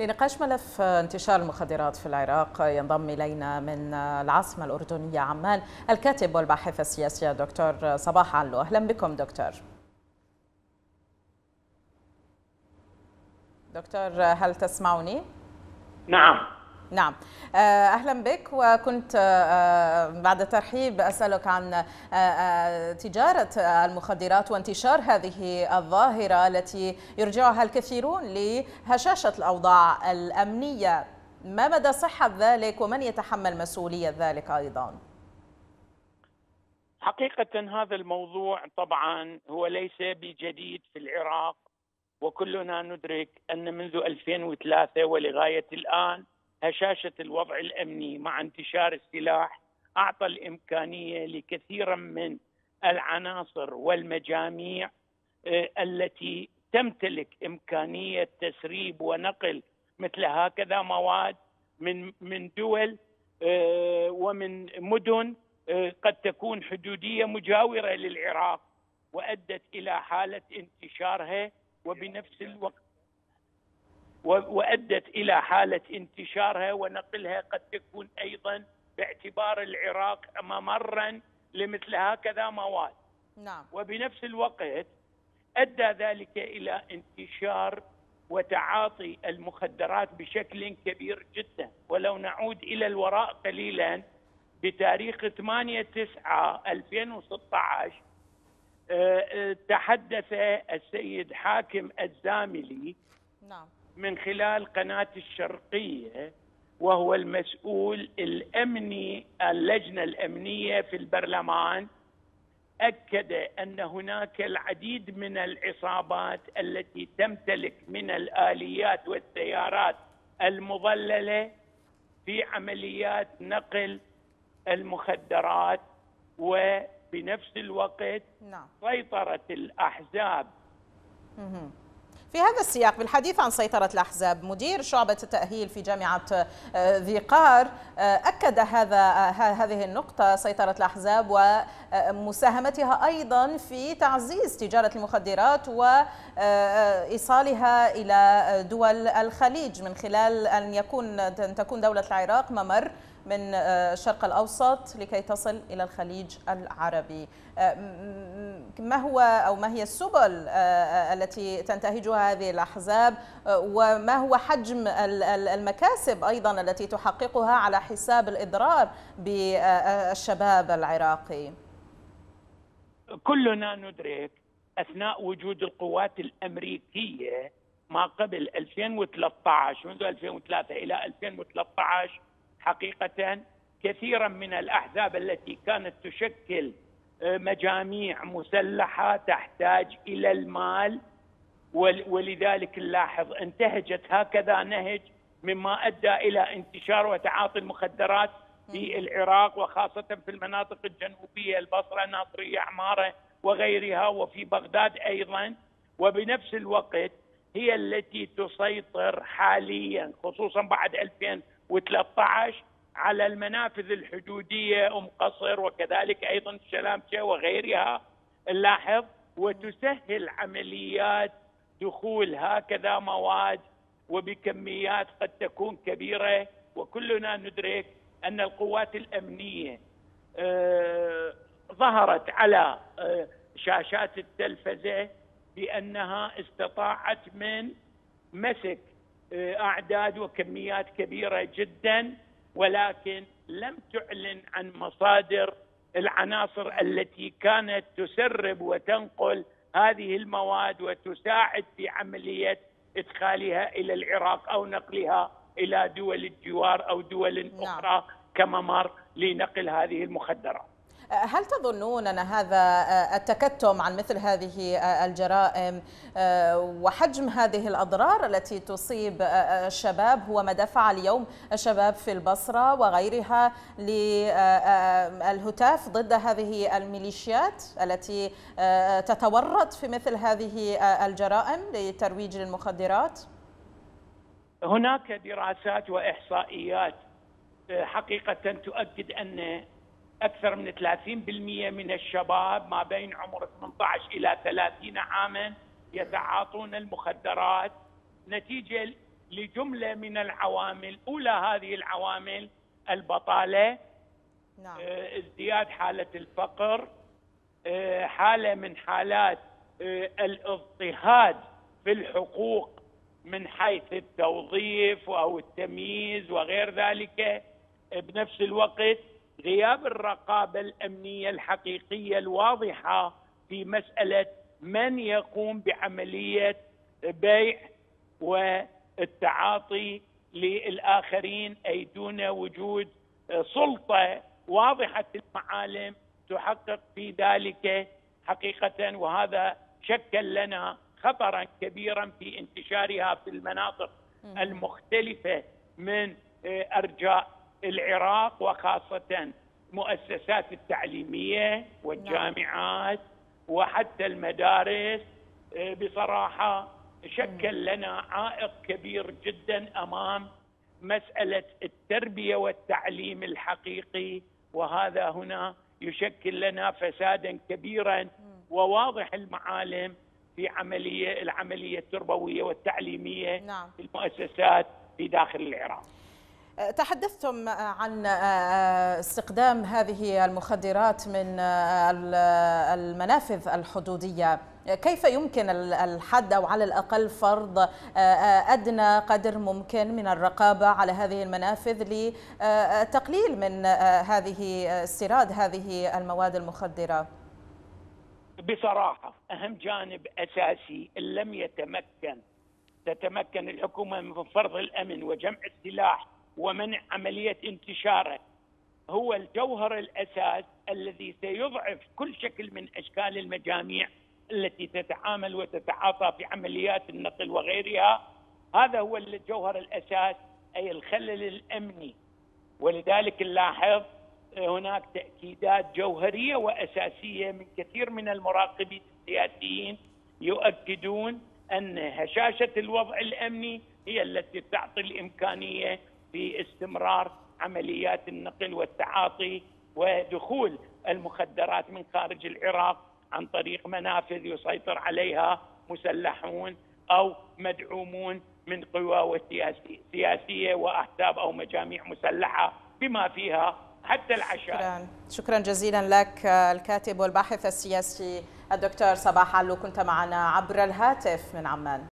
لنقاش ملف انتشار المخدرات في العراق ينضم إلينا من العاصمة الأردنية عمان الكاتب والباحث السياسي دكتور صباح علو. أهلا بكم دكتور. دكتور هل تسمعني؟ نعم. نعم. أهلا بك. وكنت بعد الترحيب أسألك عن تجارة المخدرات وانتشار هذه الظاهرة التي يرجعها الكثيرون لهشاشة الأوضاع الأمنية. ما مدى صحة ذلك؟ ومن يتحمل مسؤولية ذلك أيضا؟ حقيقة هذا الموضوع طبعا هو ليس بجديد في العراق وكلنا ندرك أن منذ 2003 ولغاية الآن هشاشة الوضع الأمني مع انتشار السلاح أعطى الإمكانية لكثيرا من العناصر والمجاميع التي تمتلك إمكانية تسريب ونقل مثل هكذا مواد من من دول ومن مدن قد تكون حدودية مجاورة للعراق وأدت إلى حالة انتشارها وبنفس الوقت وأدت إلى حالة انتشارها ونقلها قد تكون أيضا باعتبار العراق ممرا لمثل هكذا مواد. نعم. وبنفس الوقت أدى ذلك إلى انتشار وتعاطي المخدرات بشكل كبير جدا ولو نعود إلى الوراء قليلا بتاريخ 8 9 2016 تحدث السيد حاكم الزاملي نعم من خلال قناة الشرقية وهو المسؤول الأمني اللجنة الأمنية في البرلمان أكد أن هناك العديد من العصابات التي تمتلك من الآليات والسيارات المضللة في عمليات نقل المخدرات وبنفس الوقت نعم. سيطرت الأحزاب في هذا السياق بالحديث عن سيطرة الأحزاب مدير شعبة التأهيل في جامعة ذي قار أكد هذا هذه النقطة سيطرة الأحزاب ومساهمتها أيضا في تعزيز تجارة المخدرات وإيصالها إلى دول الخليج. من خلال أن يكون أن تكون دولة العراق ممر من الشرق الأوسط لكي تصل إلى الخليج العربي. ما هو أو ما هي السبل التي تنتهجها هذه الأحزاب وما هو حجم المكاسب أيضا التي تحققها على حساب الإضرار بالشباب العراقي؟ كلنا ندرك أثناء وجود القوات الأمريكية ما قبل 2013 منذ 2003 إلى 2013 حقيقة كثيرا من الأحزاب التي كانت تشكل مجاميع مسلحة تحتاج إلى المال ولذلك نلاحظ انتهجت هكذا نهج مما أدى إلى انتشار وتعاطي المخدرات في العراق وخاصة في المناطق الجنوبية البصرة ناصرية عمارة وغيرها وفي بغداد أيضا. وبنفس الوقت هي التي تسيطر حاليا خصوصا بعد 2013 على المنافذ الحدودية أم قصر وكذلك أيضا الشلامشه وغيرها. نلاحظ وتسهل عمليات دخول هكذا مواد وبكميات قد تكون كبيرة. وكلنا ندرك أن القوات الأمنية آه ظهرت على آه شاشات التلفزة بأنها استطاعت من مسك آه أعداد وكميات كبيرة جدا. ولكن لم تعلن عن مصادر العناصر التي كانت تسرب وتنقل هذه المواد وتساعد في عملية إدخالها إلى العراق أو نقلها إلى دول الجوار أو دول نعم. أخرى كممر لنقل هذه المخدرات. هل تظنون أن هذا التكتم عن مثل هذه الجرائم وحجم هذه الأضرار التي تصيب الشباب هو ما دفع اليوم الشباب في البصرة وغيرها للهتاف ضد هذه الميليشيات التي تتورط في مثل هذه الجرائم لترويج المخدرات؟ هناك دراسات وإحصائيات حقيقة تؤكد أن أكثر من 30% من الشباب ما بين عمر 18 إلى 30 عاما يتعاطون المخدرات. نتيجة لجملة من العوامل، أولى هذه العوامل البطالة نعم. آه، ازدياد حالة الفقر آه، حالة من حالات آه، الاضطهاد في الحقوق من حيث التوظيف أو التمييز وغير ذلك. بنفس الوقت غياب الرقابة الأمنية الحقيقية الواضحة في مسألة من يقوم بعملية بيع والتعاطي للآخرين أي دون وجود سلطة واضحة المعالم تحقق في ذلك حقيقة وهذا شكل لنا خطرا كبيرا في انتشارها في المناطق المختلفة من أرجاء العراق وخاصة المؤسسات التعليمية والجامعات وحتى المدارس بصراحة شكل لنا عائق كبير جدا أمام مسألة التربية والتعليم الحقيقي وهذا هنا يشكل لنا فسادا كبيرا وواضح المعالم في عملية العملية التربوية والتعليمية نعم. في المؤسسات في داخل العراق. تحدثتم عن استخدام هذه المخدرات من المنافذ الحدودية كيف يمكن الحد أو على الأقل فرض أدنى قدر ممكن من الرقابة على هذه المنافذ لتقليل من هذه استيراد هذه المواد المخدرة؟ بصراحة أهم جانب أساسي إن لم يتمكن تتمكن الحكومة من فرض الأمن وجمع السلاح ومنع عملية انتشاره. هو الجوهر الأساس الذي سيضعف كل شكل من أشكال المجاميع التي تتعامل وتتعاطى في عمليات النقل وغيرها. هذا هو الجوهر الأساس أي الخلل الأمني. ولذلك نلاحظ هناك تأكيدات جوهرية وأساسية من كثير من المراقبين السياسيين يؤكدون أن هشاشة الوضع الأمني هي التي تعطي الإمكانية في استمرار عمليات النقل والتعاطي ودخول المخدرات من خارج العراق عن طريق منافذ يسيطر عليها مسلحون أو مدعومون من قوى سياسية وأحزاب أو مجاميع مسلحة بما فيها حتى العشاء. شكرا. شكرا جزيلا لك الكاتب والباحث السياسي الدكتور صباح علو كنت معنا عبر الهاتف من عمان.